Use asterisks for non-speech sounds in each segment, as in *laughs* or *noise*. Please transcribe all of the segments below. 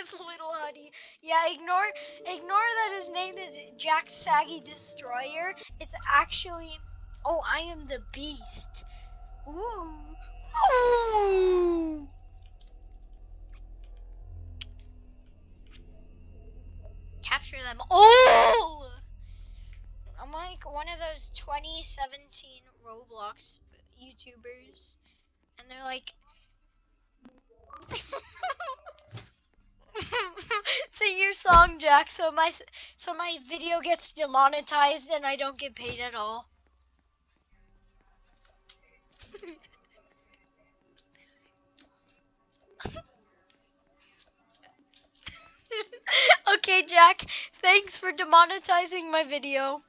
with *laughs* Little Huddy. Yeah, ignore ignore that his name is Jack Saggy Destroyer. It's actually Oh, I am the beast. Ooh. Ooh. Capture them all. I'm like one of those 2017 Roblox YouTubers, and they're like, Jack, so my so my video gets demonetized and I don't get paid at all. *laughs* okay, Jack. Thanks for demonetizing my video.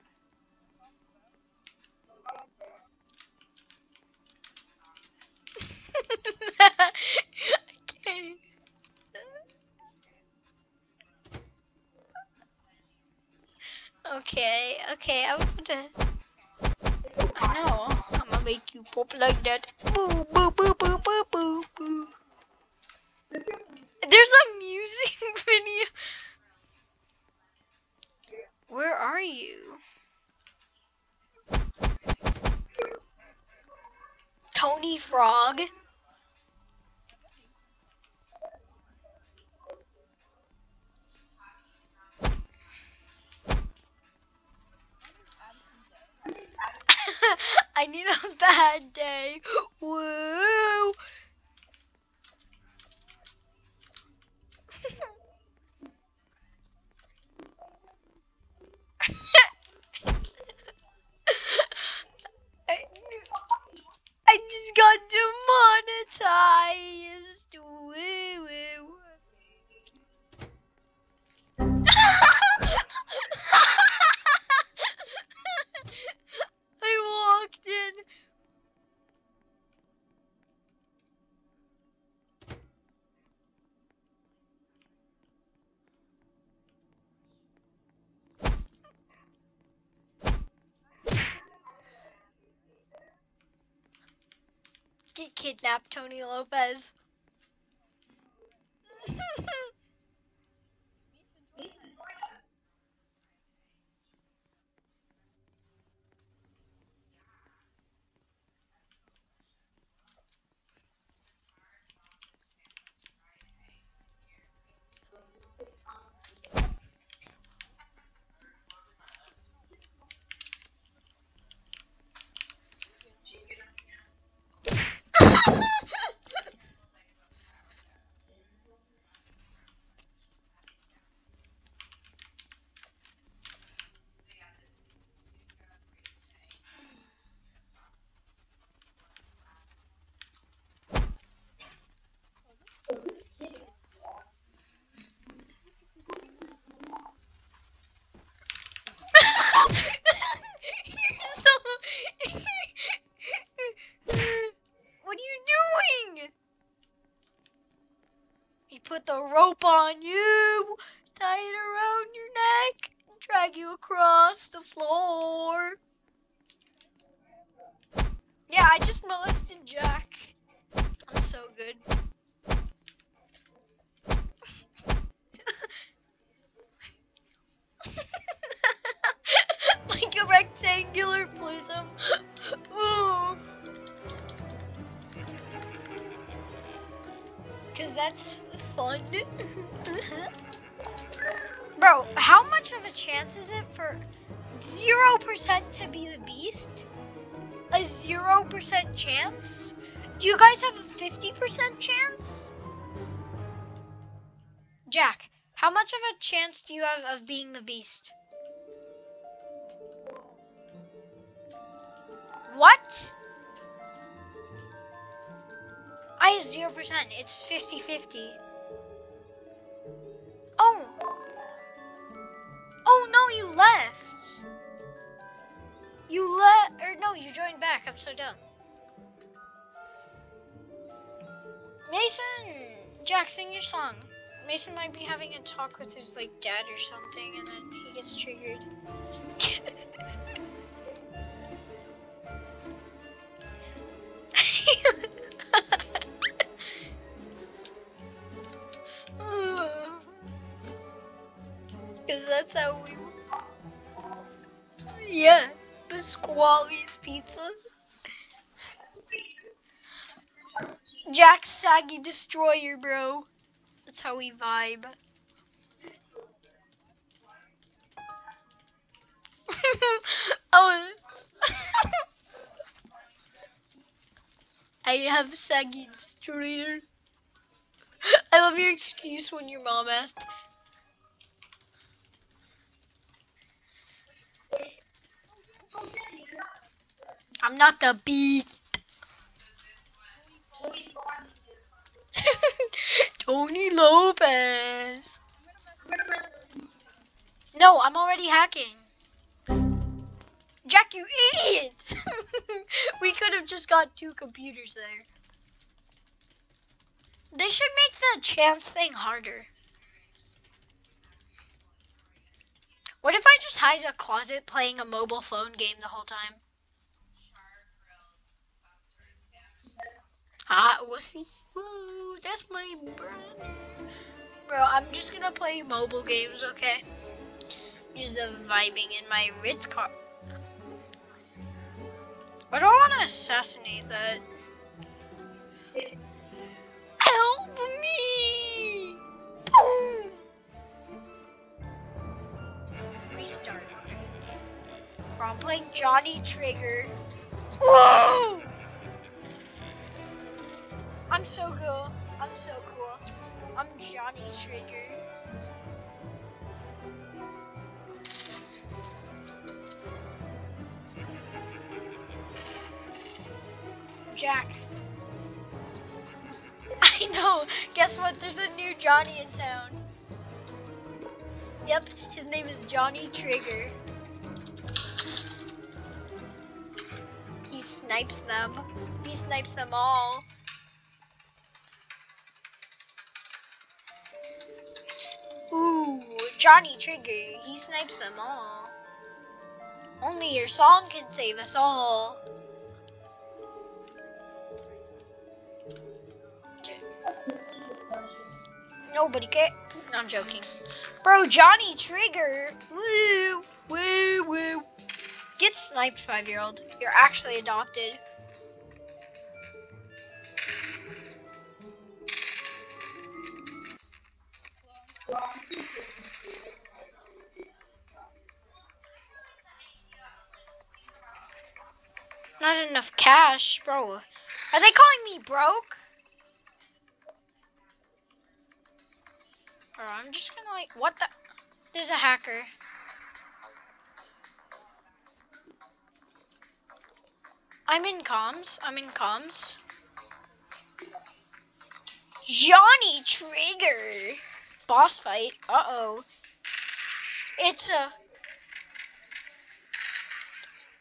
Okay, okay, I'm gonna. I know. I'm gonna make you pop like that. Boo, boo, boo, boo, boo, boo, boo. There's a music *laughs* video. Where are you? Tony Frog? *laughs* I need a bad day. Woo! Get kidnapped, Tony Lopez. You're so- what are you doing? He put the rope on you, tie it around your neck, drag you across the floor. Yeah, I just molested Jack. I'm so good. *laughs* like a rectangular prism. Ooh. Cause that's fun. *laughs* Bro, how much of a chance is it for 0% to be the 0% chance? Do you guys have a 50% chance? Jack, how much of a chance do you have of being the beast? What? I have 0%. It's 50 50. Oh! Oh no, you left! You left. Or no, you joined back. I'm so dumb. Mason! Jack, sing your song. Mason might be having a talk with his like dad or something, and then he gets triggered. *laughs* Cause that's how we. Yeah, Pasquale's Pizza. Jack Saggy Destroyer, bro. That's how we vibe. *laughs* oh. *laughs* I have Saggy Destroyer. I love your excuse when your mom asked. I'm not the beast. Hacking. Jack, you idiot! *laughs* we could have just got two computers there. They should make the chance thing harder. What if I just hide a closet playing a mobile phone game the whole time? Ah, wussy. Woo, that's my brother. Bro, I'm just gonna play mobile games, okay? Just the vibing in my Ritz car. I don't want to assassinate that. Help me! Boom! Restart. I'm playing Johnny Trigger. Whoa! I'm so cool. I'm so cool. I'm Johnny Trigger. Jack. *laughs* I know. Guess what? There's a new Johnny in town. Yep, his name is Johnny Trigger. He snipes them. He snipes them all. Ooh, Johnny Trigger. He snipes them all. Only your song can save us all. Nobody care. No, I'm joking. Bro, Johnny Trigger. Woo, woo, woo. Get sniped, five year old. You're actually adopted. Not enough cash, bro. Are they calling me broke? Bro, I'm just gonna like, what the? There's a hacker. I'm in comms. I'm in comms. Johnny Trigger. Boss fight. Uh oh. It's a.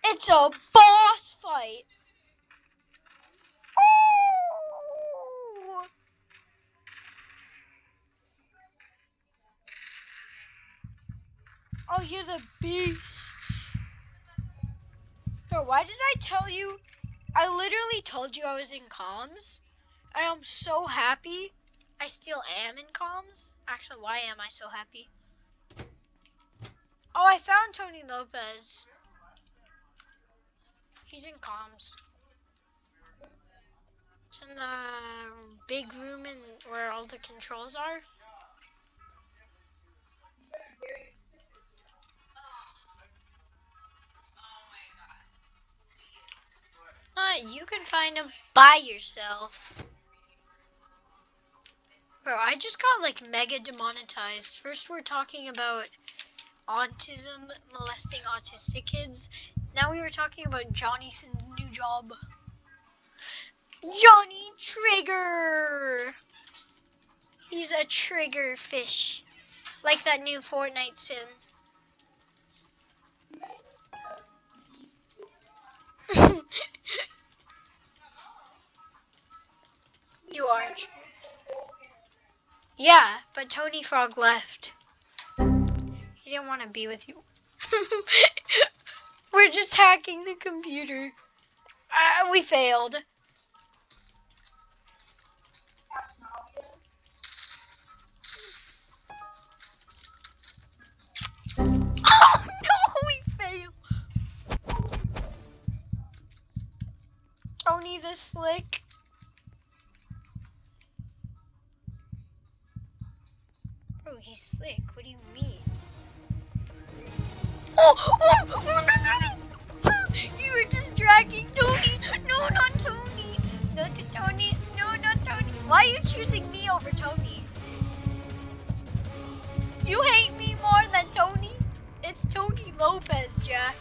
It's a boss fight. Why did I tell you? I literally told you I was in comms. I am so happy. I still am in comms. Actually, why am I so happy? Oh, I found Tony Lopez. He's in comms. It's in the big room in where all the controls are. Uh, you can find them by yourself. Bro, I just got like mega demonetized. First we're talking about autism, molesting autistic kids. Now we were talking about Johnny's new job. Johnny Trigger! He's a trigger fish. Like that new Fortnite sim. You. Yeah, but Tony Frog left. He didn't want to be with you. *laughs* We're just hacking the computer. Uh, we failed. He's slick. What do you mean? Oh, oh, oh no, no, no! You were just dragging Tony. No, not Tony. Not to Tony. No, not Tony. Why are you choosing me over Tony? You hate me more than Tony? It's Tony Lopez, Jack.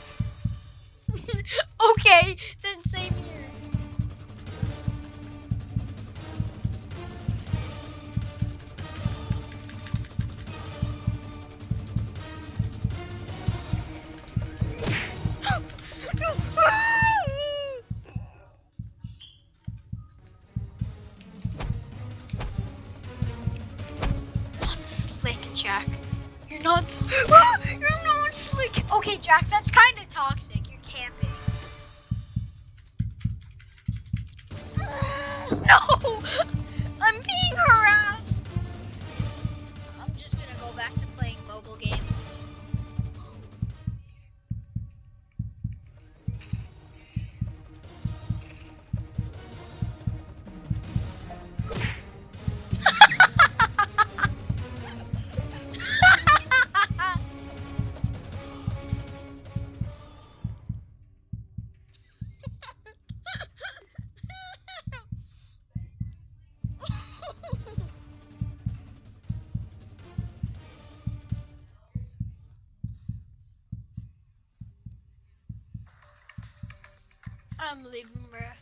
Bruh.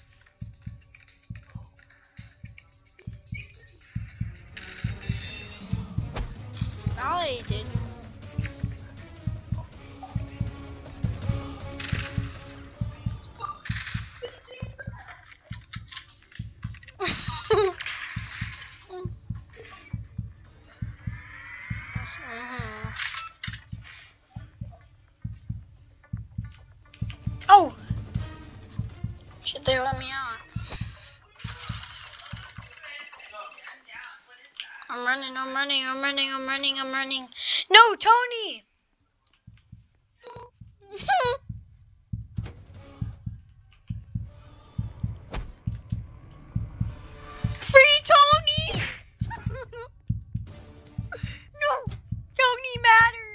No, I didn't. Running, I'm running, I'm running, I'm running. No, Tony! *laughs* Free Tony! *laughs* no, Tony matters.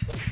My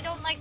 I don't like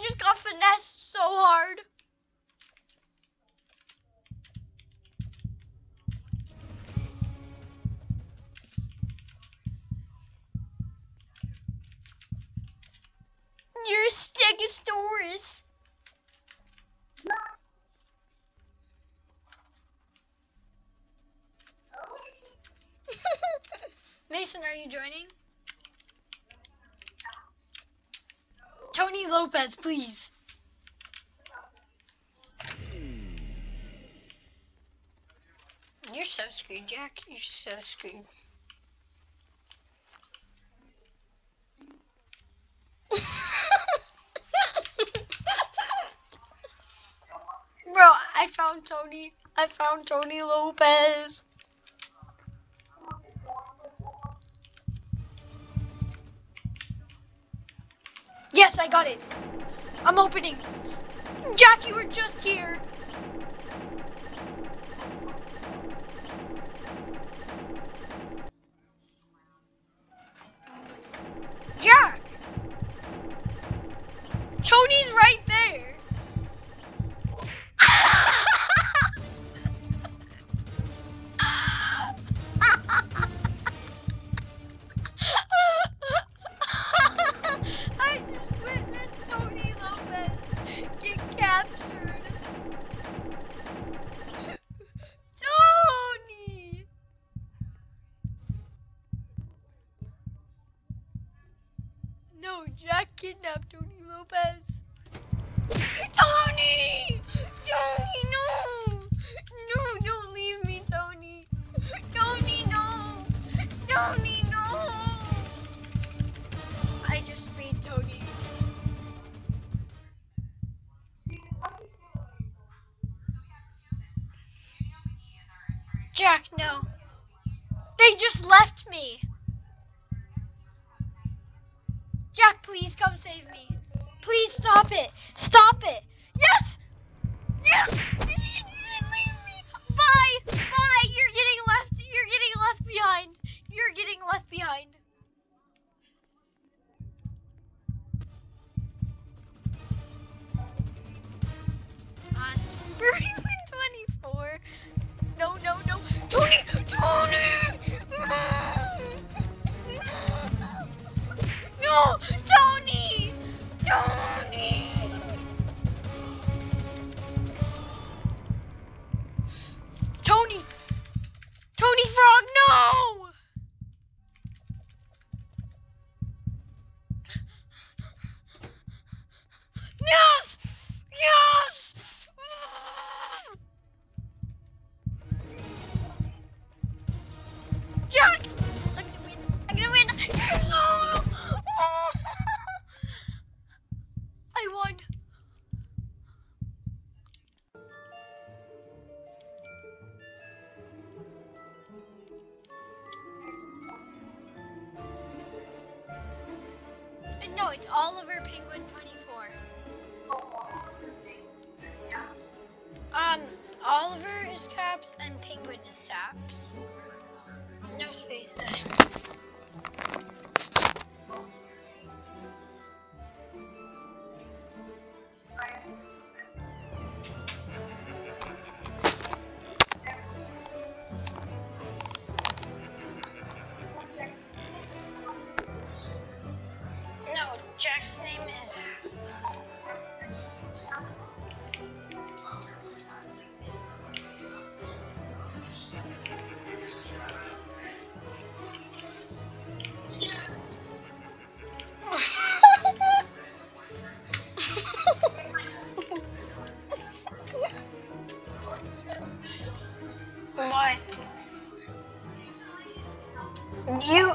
just got finessed so hard. Stegosaurus. Mason, are you joining? Tony Lopez, please. You're so screwed, Jack. You're so screwed. *laughs* Bro, I found Tony. I found Tony Lopez. Yes, I got it. I'm opening. Jack, you were just here. Tony's right No. They just left me. Jack, please come save me. Please stop it. Stop it. Yes! Yes! Bye! Bye! You're getting left. You're getting left behind. You're getting left behind. Uh, Spring no. Tony! Tony! Jack! You.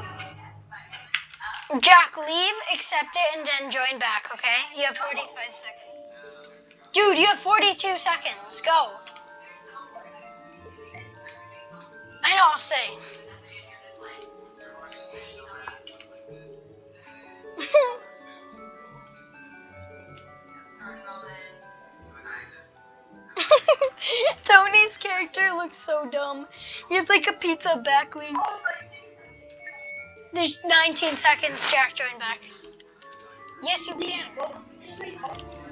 Jack, leave, accept it, and then join back, okay? You have 45 seconds. Dude, you have 42 seconds. Go. I know, I'll stay. *laughs* Tony's character looks so dumb. He has like a pizza backlink. There's 19 seconds, Jack, join back. Yes, you can.